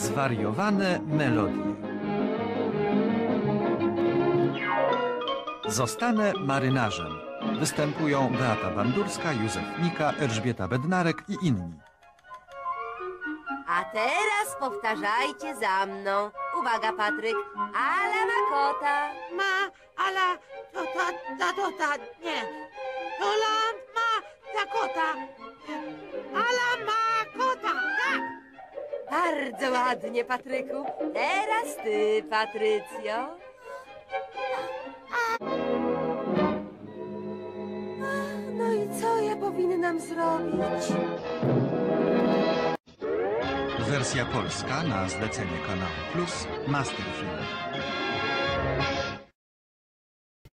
Zwariowane melodie. Zostanę marynarzem. Występują Beata Bandurska, Józef Nika, Elżbieta Bednarek i inni. A teraz powtarzajcie za mną. Uwaga, Patryk. Ala ma kota. Ma, ala, to ta, ta, to ta, nie. Toland Bardzo ładnie, Patryku. Teraz ty, Patrycjo. No i co ja powinnam zrobić? Wersja polska na zlecenie kanału Plus Masterfilm.